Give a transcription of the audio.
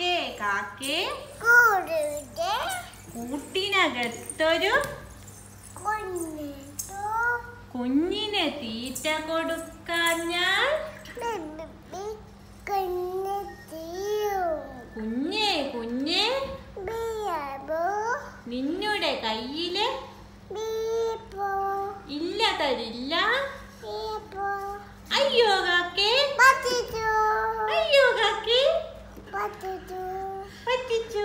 കാക്കേ കാക്കേ. കൂടെ കൂട്ടിനകത്തൊരു കുഞ്ഞിനെ തീറ്റ കൊടുക്കാൻ ഞാൻ കുഞ്ഞേ കുഞ്ഞേ. നിന്നുടെ കയ്യിൽ ഇല്ല തരില്ല. അയ്യോ Bye.